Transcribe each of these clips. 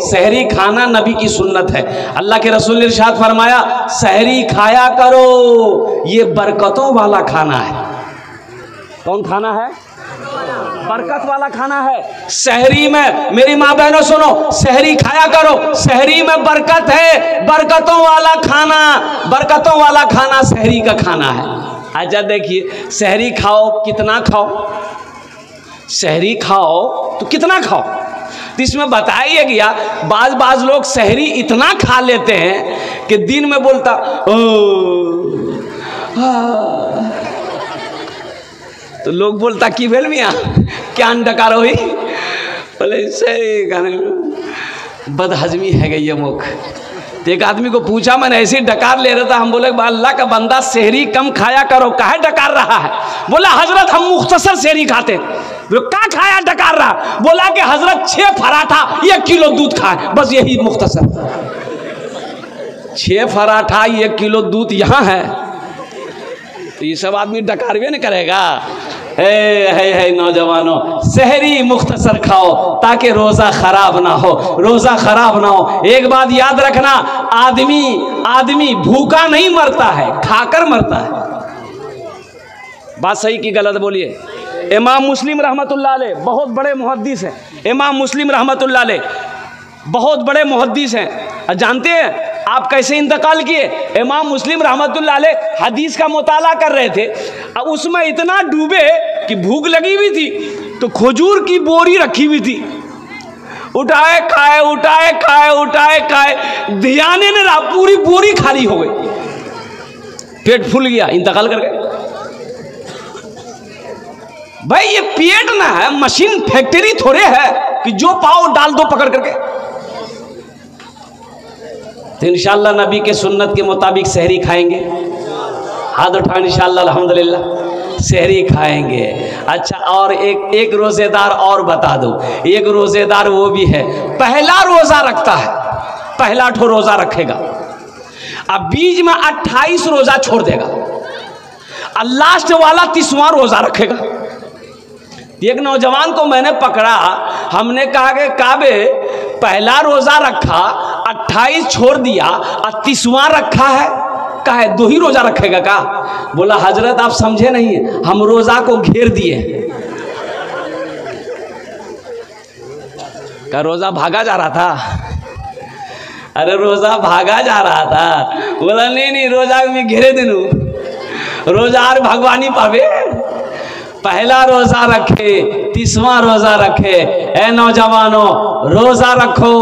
सहरी खाना नबी की सुन्नत है। अल्लाह के रसूल ने इरशाद फरमाया शहरी खाया करो, ये बरकतों वाला खाना है। कौन खाना है? बरकत वाला खाना है। शहरी में, मेरी माँ बहनों सुनो शहरी खाया करो शहरी में बरकत है, बरकतों वाला खाना, बरकतों वाला खाना शहरी का खाना है। अच्छा देखिए शहरी खाओ कितना खाओ? शहरी खाओ तो कितना खाओ? तो इसमें बताया गया बाज बाज लोग शहरी इतना खा लेते हैं कि दिन में बोलता, ओ तो लोग बोलता, की भेल मियाँ, क्या डकार हुई? बोले सही गाने बदहजमी है गई ये मुख। तो एक आदमी को पूछा, मैंने ऐसे ही डकार ले रहा था? हम बोले, अल्लाह का बंदा शहरी कम खाया करो, काहे डकार रहा है? बोला, हज़रत, हम मुख्तसर शहरी खाते का खाया डकार रहा? बोला कि हज़रत छह पराठा एक किलो दूध खाए। बस यही मुख्तसर। छह पराठा एक किलो दूध यहाँ है। तो ये सब आदमी डकारवे नहीं करेगा। हे हे हे, नौजवानों, शहरी मुख्तसर खाओ, ताकि रोज़ा ख़राब ना हो। रोज़ा ख़राब ना हो। एक बात याद रखना, आदमी आदमी भूखा नहीं मरता है, खाकर मरता है। बात सही की गलत बोलिए। इमाम मुस्लिम रहमत बहुत बड़े मुहद्दिस हैं। इमाम मुस्लिम अलैह, बहुत बड़े मुहद्दिस हैं। जानते हैं, आप कैसे इंतकाल किए? इमाम मुस्लिम अलैह हदीस का मुताला कर रहे थे। अब उसमें इतना डूबे कि भूख लगी हुई थी तो खजूर की बोरी रखी हुई थी। उठाए, खाए उठाए खाए उठाए, खाए ध्यान पूरी बोरी खाली हो गई। पेट फूल गया, इंतकाल कर गए। भाई, ये पेट ना है, मशीन फैक्ट्री थोड़े है कि जो पाओ डाल दो पकड़ करके। तो इंशाल्लाह नबी के सुन्नत के मुताबिक शहरी खाएँगे। हाथ उठा इंशाल्लाह, अल्हम्दुलिल्लाह, शहरी खाएँगे। अच्छा और एक एक रोज़ेदार और बता दो। एक रोज़ेदार वो भी है, पहला रोज़ा रखता है, पहला ठो रोज़ा रखेगा। अब बीच में अट्ठाईस रोज़ा छोड़ देगा। और लास्ट वाला तीसवां रोज़ा रखेगा। एक नौजवान को मैंने पकड़ा। हमने कहा कि काबे, पहला रोज़ा रखा, अट्ठाईस छोड़ दिया और तीसवां रखा है। कहा दो ही रोज़ा रखेगा का? बोला, हज़रत, आप समझे नहीं हम रोज़ा को घेर दिए का रोज़ा भागा जा रहा था? अरे, रोज़ा भागा जा रहा था। बोला, नहीं नहीं, रोज़ा में घेरे दिनू। रोज़ा और भगवानी पावे। पहला रोजा रखे, तीसवा रोजा रखे। ए नौजवानों, रोजा रखो।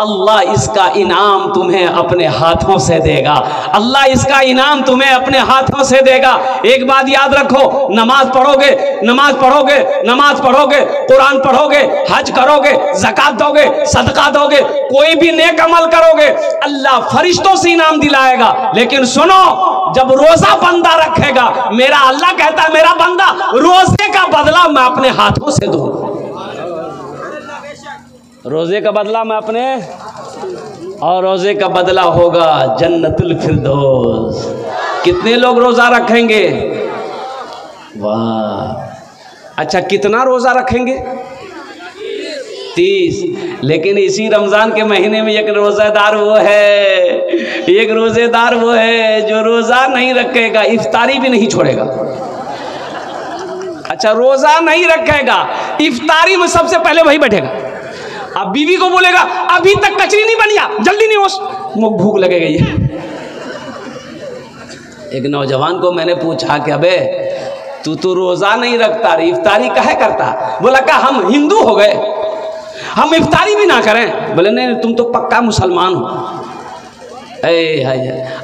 अल्लाह इसका इनाम तुम्हें अपने हाथों से देगा। अल्लाह इसका इनाम तुम्हें अपने हाथों से देगा। एक बात याद रखो, नमाज़ पढ़ोगे नमाज़ पढ़ोगे नमाज़ पढ़ोगे, कुरान पढ़ोगे, हज करोगे, जक़ात दोगे, सदका दोगे, कोई भी नेक अमल करोगे, अल्लाह फरिश्तों से इनाम दिलाएगा। लेकिन सुनो जब रोजा बंदा रखेगा, मेरा अल्लाह कहता है, मेरा बंदा, रोज़े का बदला मैं अपने हाथों से दूँगा रोज़े का बदला मैं अपने, और रोज़े का बदला होगा जन्नतुल फिरदौस। कितने लोग रोज़ा रखेंगे? वाह। अच्छा कितना रोज़ा रखेंगे? तीस। लेकिन इसी रमज़ान के महीने में एक रोज़ेदार वो है, एक रोज़ेदार वो है जो रोज़ा नहीं रखेगा, इफ्तारी भी नहीं छोड़ेगा। अच्छा रोज़ा नहीं रखेगा, इफ्तारी में सबसे पहले वही बैठेगा। अब बीवी को बोलेगा, अभी तक कचरी नहीं बनिया जल्दी नहीं हो मुख भूख लगेगा। एक नौजवान को मैंने पूछा कि, अबे, तू तो रोजा नहीं रखता, इफ्तारी काहे करता? बोला का हम हिंदू हो गए? हम इफ्तारी भी ना करें। बोले, नहीं तुम तो पक्का मुसलमान हो। ए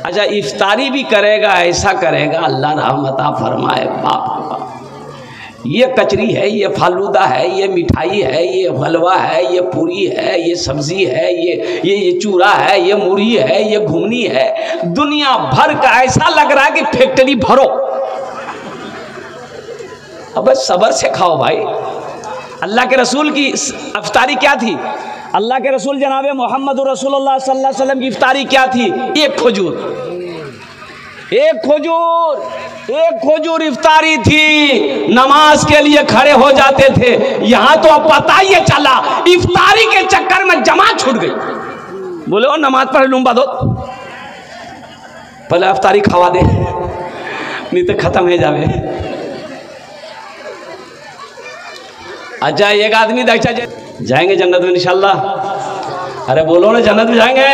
अच्छा इफ्तारी भी करेगा, ऐसा करेगा, अल्लाह रहमता फरमाए, बाप बाप। ये कचरी है, ये फालूदा है, ये मिठाई है, ये हलवा है, ये पूरी है, ये सब्ज़ी है, ये ये ये चूड़ा है, ये मूढ़ी है, ये घुमनी है। दुनिया भर का ऐसा लग रहा है कि फैक्ट्री भरो। अबे सबर से खाओ भाई। अल्लाह के रसूल की अफ्तारी क्या थी? अल्लाह के रसूल जनाब मोहम्मद रसूलुल्लाह सल्लल्लाहु की इफ्तारी क्या थी? एक खजूर। एक खजूर। एक खोजूर इफ्तारी थी। नमाज़ के लिए खड़े हो जाते थे। यहाँ तो अब पता ही चला, इफ्तारी के चक्कर में जमात छूट गई। बोले वो नमाज़ पढ़ लूँगा दो पहले अफ्तारी खवा दे, नहीं तो खत्म है जावे। अच्छा एक आदमी देखा जाएँगे जन्नत में, इंशाल्लाह। अरे बोलो ना, जन्नत में जाएँगे।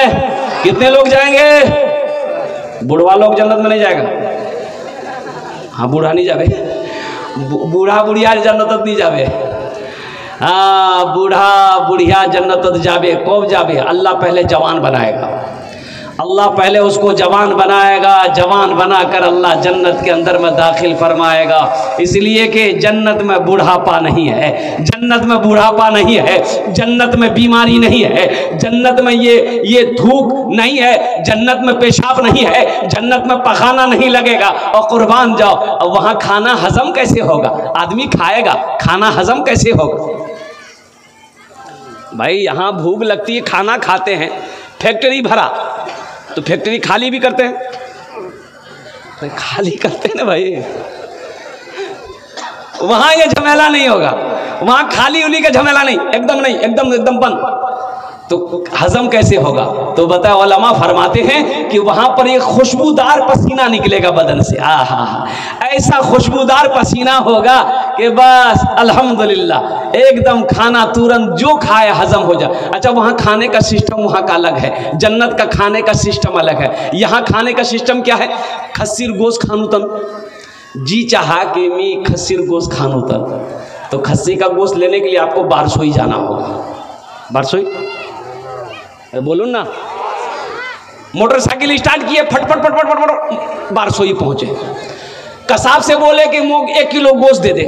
कितने लोग जाएँगे? बुढ़वा लोग जन्नत में नहीं जाएगा। हाँ बूढ़ा नहीं जावे। बूढ़ा बुढ़िया जन्नत नहीं जावे। हाँ बूढ़ा बुढ़िया जन्नत जावे, कब जावे? अल्लाह पहले जवान बनाएगा। अल्लाह पहले उसको जवान बनाएगा, जवान बनाकर अल्लाह जन्नत के अंदर में दाखिल फरमाएगा। इसलिए कि जन्नत में बुढ़ापा नहीं है, जन्नत में बुढ़ापा नहीं है, जन्नत में बीमारी नहीं है, जन्नत में ये ये धूप नहीं है, जन्नत में पेशाब नहीं है, जन्नत में पखाना नहीं लगेगा। और कुर्बान जाओ वहाँ खाना हजम कैसे होगा? आदमी खाएगा, खाना हजम कैसे होगा? भाई, यहाँ भूख लगती है, खाना खाते हैं, फैक्ट्री भरा तो फैक्ट्री खाली भी करते हैं। तो खाली करते हैं ना भाई। वहाँ ये झमेला नहीं होगा। वहाँ खाली उली का झमेला नहीं। एकदम नहीं, एकदम एकदम बंद। तो हजम कैसे होगा? तो बता ओलमा फरमाते हैं कि वहाँ पर एक खुशबूदार पसीना निकलेगा बदन से। आ, हा हा। ऐसा खुशबूदार पसीना होगा कि बस, अल्हम्दुलिल्लाह, एकदम खाना तुरंत जो खाए हजम हो जाए। अच्छा वहाँ खाने का सिस्टम वहाँ का अलग है। जन्नत का खाने का सिस्टम अलग है। यहाँ खाने का सिस्टम क्या है? खस्सिर गोश्त खानू तन। जी चाहा कि मी खस्सिर गोश्त खानू तन। तो खस्सी का गोश्त लेने के लिए आपको बारसोई जाना होगा। बारसोई? बोलूँ ना। मोटरसाइकिल स्टार्ट किए, फटफट फटफट फटफट बारसोई पहुँचे। कसाब से बोले कि एक किलो गोश्त दे दे।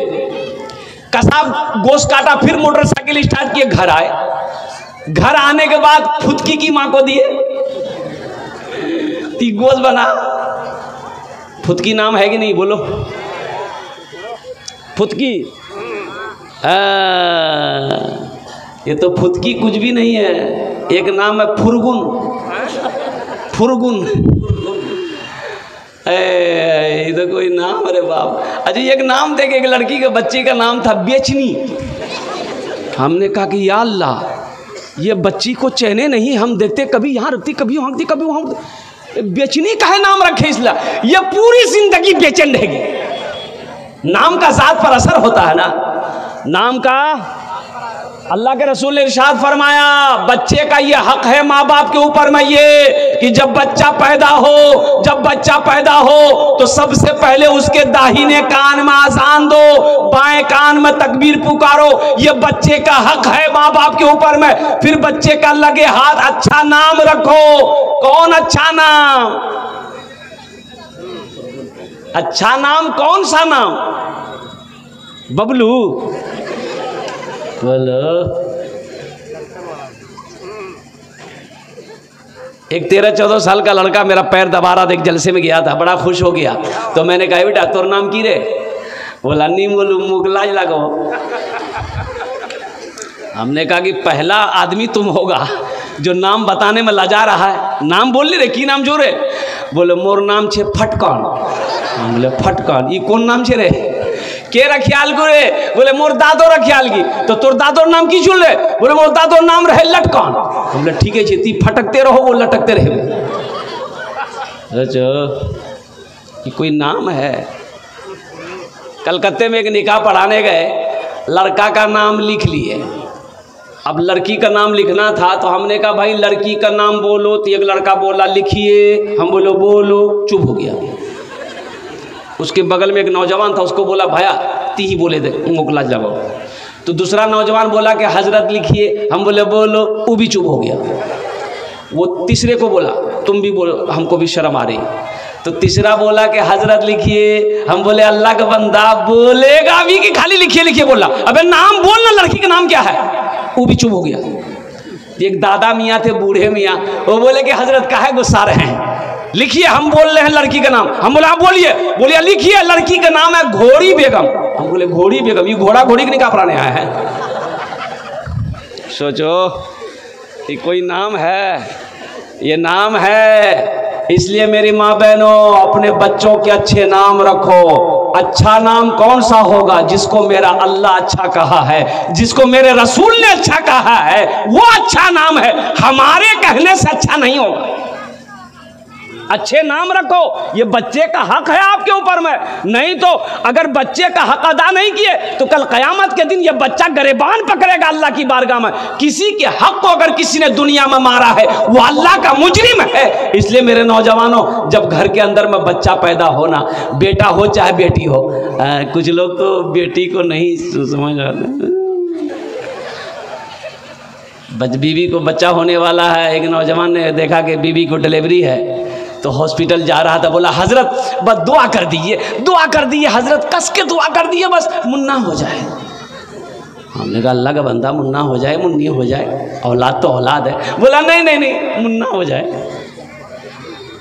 कसाब गोश्त काटा, फिर मोटरसाइकिल स्टार्ट किए, घर आए। घर आने के बाद फुतकी की माँ को दिए। ती गोश्त बना। फुतकी नाम है कि नहीं, बोलो। फुतकी ये तो फुतकी कुछ भी नहीं है। एक नाम है फुरगुन। फुरगुन। ये तो कोई नाम, अरे बाप। अच्छा एक नाम थे एक लड़की के बच्चे का नाम था बेचनी। हमने कहा कि या अल्लाह, ये बच्ची को चैने नहीं, हम देखते कभी यहाँ रखती कभी वहाँ रखती कभी वहाँ बेचनी का है नाम रखे इसलिए ये पूरी ज़िंदगी बेचन रहेगी नाम का साथ पर असर होता है ना। नाम का अल्लाह के रसूल ने इरशाद फरमाया, बच्चे का ये हक है माँ बाप के ऊपर में ये कि जब बच्चा पैदा हो, जब बच्चा पैदा हो तो सबसे पहले उसके दाहिने कान में आजान दो, बाएँ कान में तकबीर पुकारो। ये बच्चे का हक है माँ बाप के ऊपर में। फिर बच्चे का लगे हाथ अच्छा नाम रखो। कौन अच्छा नाम? अच्छा नाम कौन सा नाम? बबलू। बोलो एक तेरह चौदह साल का लड़का मेरा पैर दबा रहा था एक जलसे में गया था, बड़ा खुश हो गया। तो मैंने कहा बेटा, तोर नाम की रे? बोला नी बोलू, मुगलाज लगो। हमने कहा कि, पहला आदमी तुम होगा, जो नाम बताने में लजा रहा है। नाम बोल ले रे, की नाम जो रे? बोले, मोर नाम छे फटकन। बोले, फटकन? ये कौन नाम छे रे? को रे बोले मोर दादो रखियाल की तो तोर दादोर नाम की ले बोले मोर दादोर नाम रहे लटकन बोले ठीक है ती फटकते रहो वो लटकते रहे अच्छा ये कोई नाम है कलकत्ते में एक निकाह पढ़ाने गए। लड़का का नाम लिख लिए। अब लड़की का नाम लिखना था तो हमने कहा, भाई, लड़की का नाम बोलो। तो एक लड़का बोला, लिखिए। हम बोलो बोलो। चुप हो गया। उसके बगल में एक नौजवान था, उसको बोला, भैया, ती ही बोले दे मोकला जब तो दूसरा नौजवान बोला कि, हज़रत लिखिए। हम बोले, बोलो। वो भी चुप हो गया। वो तीसरे को बोला, तुम भी बोलो, हमको भी शर्म आ रही। तो तीसरा बोला कि, हज़रत लिखिए। हम बोले, अल्लाह का बंदा बोलेगा भी कि खाली लिखिए लिखिए बोला। अबे, नाम बोलना लड़की का नाम क्या है? वो भी चुप हो गया। एक दादा मियाँ थे, बूढ़े मियाँ। वो बोले कि, हज़रत, काहे गुस्सा रहे हैं? लिखिए, हम बोल रहे हैं लड़की का नाम। हम बोले आप बोलिए। बोलिए, लिखिए, लड़की का नाम है घोड़ी बेगम। हम बोले, घोड़ी बेगम, ये घोड़ा घोड़ी के निकाह पढ़ाने आया है? सोचो, ये कोई नाम है? ये नाम है, इसलिए मेरी माँ बहनों, अपने बच्चों के अच्छे नाम रखो। अच्छा नाम कौन सा होगा जिसको मेरा अल्लाह अच्छा कहा है? जिसको मेरे रसूल ने अच्छा कहा है? वो अच्छा नाम है। हमारे कहने से अच्छा नहीं होगा। अच्छे नाम रखो। ये बच्चे का हक है आपके ऊपर में। नहीं तो अगर बच्चे का हक अदा नहीं किए तो कल कयामत के दिन ये बच्चा गरेबान पकड़ेगा अल्लाह की बारगाह में। किसी के हक को अगर किसी ने दुनिया में मारा है वो अल्लाह का मुजरिम है। इसलिए मेरे नौजवानों जब घर के अंदर में बच्चा पैदा होना बेटा हो चाहे बेटी हो आ, कुछ लोग तो बेटी को नहीं समझ रहे बीवी को बच्चा होने वाला है। एक नौजवान ने देखा कि बीवी को डिलीवरी है। तो हॉस्पिटल जा रहा था, बोला, हज़रत, बस दुआ कर दीजिए, दुआ कर दीजिए, हज़रत, कस के दुआ कर दीजिए, बस मुन्ना हो जाए। हमने कहा, अल्लाह का बंदा मुन्ना हो जाए, मुन्नी हो जाए, औलाद तो औलाद है। बोला, नहीं नहीं नहीं, मुन्ना हो जाए।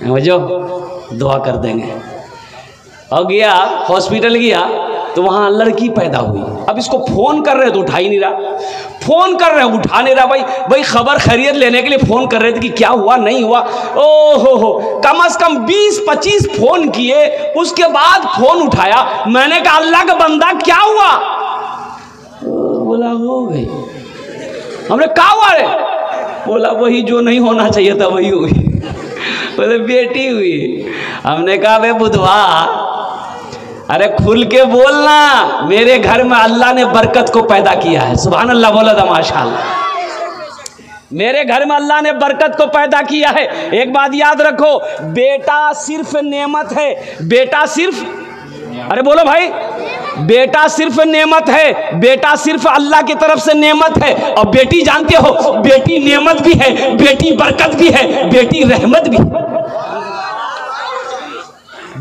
समझो दुआ कर देंगे। और गया, हॉस्पिटल गया तो वहाँ लड़की पैदा हुई। अब इसको फ़ोन कर रहे तो उठा ही नहीं रहा। फ़ोन कर रहे उठा नहीं रहा। भाई भाई खबर खैरियत लेने के लिए फ़ोन कर रहे थे कि क्या हुआ, नहीं हुआ। ओ हो हो कम अज़ कम 20-25 फ़ोन किए, उसके बाद फ़ोन उठाया। मैंने कहा, अल्लाह का बंदा, क्या हुआ? बोला, हो गई। हमने कहा, हुआ रे? बोला, वही जो नहीं होना चाहिए था, वही हुई। बोले, बेटी हुई। हमने कहा वे बुधवा अरे खुल के बोलना मेरे घर में अल्लाह ने बरकत को पैदा किया है। सुबह अल्लाह बोला था माशा मेरे घर में अल्लाह ने बरकत को पैदा किया है। एक बात याद रखो, बेटा सिर्फ़ नेमत है। बेटा सिर्फ़, अरे बोलो भाई, बेटा सिर्फ़ नेमत है। बेटा सिर्फ़ अल्लाह की तरफ़ से नेमत है। और बेटी जानते हो, बेटी नेमत भी है, बेटी बरकत भी है, बेटी रहमत भी है।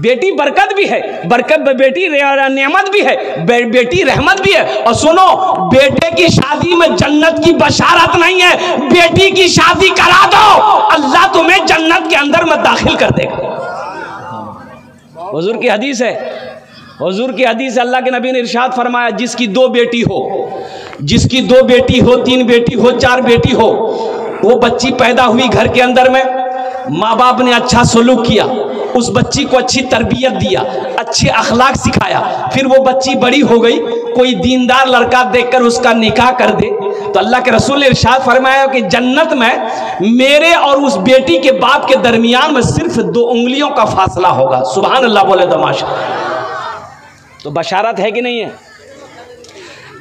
बेटी बरकत भी है बरकत बेटी नेमत भी है बे, बेटी रहमत भी है। और सुनो बेटे की शादी में जन्नत की बशारत नहीं है बेटी की शादी करा दो। अल्लाह तुम्हें जन्नत के अंदर में दाखिल कर देगा हजूर की हदीस है। हजूर की हदीस अल्लाह के नबी ने इरशाद फरमाया जिसकी दो बेटी हो जिसकी दो बेटी हो तीन बेटी हो चार बेटी हो वो बच्ची पैदा हुई घर के अंदर में माँ बाप ने अच्छा सलूक किया। उस बच्ची को अच्छी तरबियत दिया, अच्छे अखलाक सिखाया। फिर वो बच्ची बड़ी हो गई, कोई दीनदार लड़का देखकर उसका निकाह कर दे। तो अल्लाह के रसूल ने इरशाद फरमाया कि जन्नत में मेरे और उस बेटी के बाप के दरमियान में सिर्फ़ दो उंगलियों का फासला होगा। सुबह अल्लाह बोले तमाशा। तो बशारत है कि नहीं है?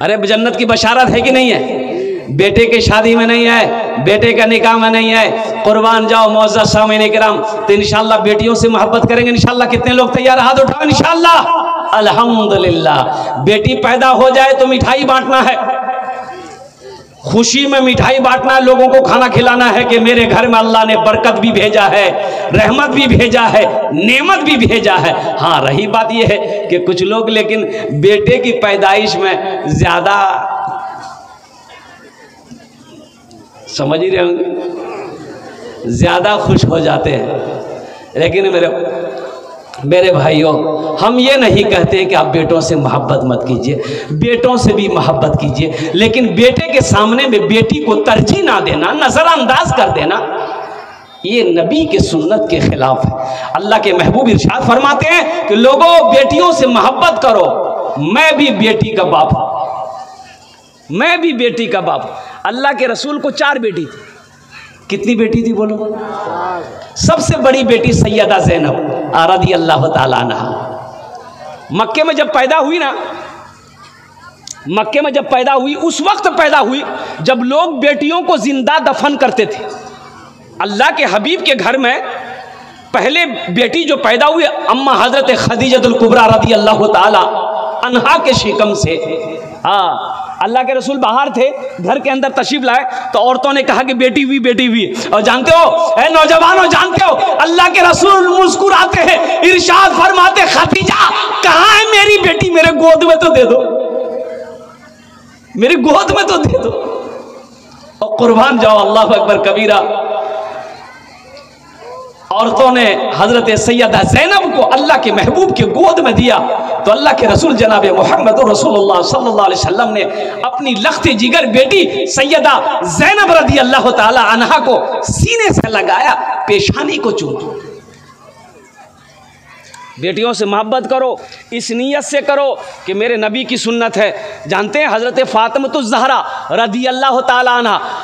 अरे, जन्नत की बशारत है कि नहीं है? बेटे की शादी में नहीं है, बेटे का निकाह में नहीं है। कुर्बान जाओ मौजा सामिन कराम। तो इनशाला बेटियों से मोहब्बत करेंगे इनशाला कितने लोग तैयार? हाथ उठाओ इनशाला अल्हम्दुलिल्लाह। बेटी पैदा हो जाए तो मिठाई बांटना है। खुशी में मिठाई बांटना है, लोगों को खाना खिलाना है कि मेरे घर में अल्लाह ने बरकत भी भेजा है, रहमत भी भेजा है, नेमत भी भेजा है। हाँ रही बात यह है कि कुछ लोग, लेकिन बेटे की पैदाइश में ज़्यादा समझ ही रहे होंगे। ज़्यादा खुश हो जाते हैं। लेकिन मेरे मेरे भाइयों, हम ये नहीं कहते कि आप बेटों से मोहब्बत मत कीजिए, बेटों से भी मोहब्बत कीजिए, लेकिन बेटे के सामने में बेटी को तरजीह ना देना, नज़रअंदाज कर देना, ये नबी के सुन्नत के खिलाफ है। अल्लाह के महबूब इरशाद फरमाते हैं कि लोगों, बेटियों से मोहब्बत करो, मैं भी बेटी का बाप मैं भी बेटी का बाप हूँ। अल्लाह के रसूल को चार बेटी थी। कितनी बेटी थी बोलो? सबसे बड़ी बेटी सैयदा जैनब आरदी अल्लाह तला मक्के में जब पैदा हुई ना, मक्के में जब पैदा हुई, उस वक्त पैदा हुई, जब लोग बेटियों को ज़िंदा दफन करते थे। अल्लाह के हबीब के घर में पहले बेटी जो पैदा हुई, अम्मा हज़रत खदीजतुल कुबरा रदी अल्लाह ताला अनहा के शिकम से। हाँ अल्लाह के रसूल बाहर थे, घर के अंदर तशीफ लाए तो औरतों ने कहा कि बेटी हुई बेटी हुई। और जानते हो है नौजवानों, जानते हो, अल्लाह के रसूल मुस्कुराते हैं, इरशाद फरमाते, खतीजा, कहाँ है मेरी बेटी? मेरे गोद में तो दे दो। मेरी गोद में तो दे दो। और कुर्बान जाओ, अल्लाह अकबर, कबीरा। औरतों ने हज़रत सैदा जैनब को अल्लाह के महबूब के गोद में दिया। तो अल्लाह के रसूल जनाब मोहम्मद ने अपनी लख्त जिगर बेटी सैदा जैनब रदी अल्लाह तहा को सीने से लगाया, पेशानी को चूम बेटियों से मोहब्बत करो, इस नीयत से करो कि मेरे नबी की सुन्नत है। जानते हैं हज़रत फ़ातमत जहरा रदी अल्लाह ताला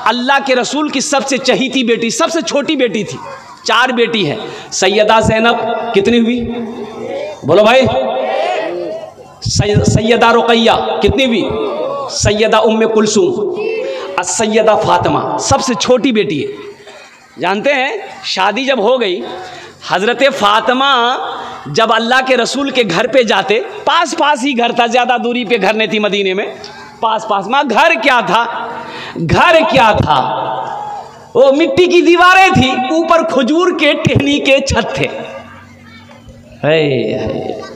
अल्लाह के रसूल की सबसे चहीती बेटी, सबसे छोटी बेटी थी, चार बेटी है। सैयदा जैनब कितनी हुई? बोलो भाई। सैयदा रुकैया कितनी भी सैदा उम्म कुलसुम सैदा फातिमा सबसे छोटी बेटी है। जानते हैं शादी जब हो गई हज़रत फ़ातिमा जब अल्लाह के रसूल के घर पे जाते पास पास ही घर था ज़्यादा दूरी पे घर नहीं थी मदीने में पास पास माँ घर क्या था? घर क्या था? वो मिट्टी की दीवारें थी ऊपर खजूर के टहनी के छत थे। है, है।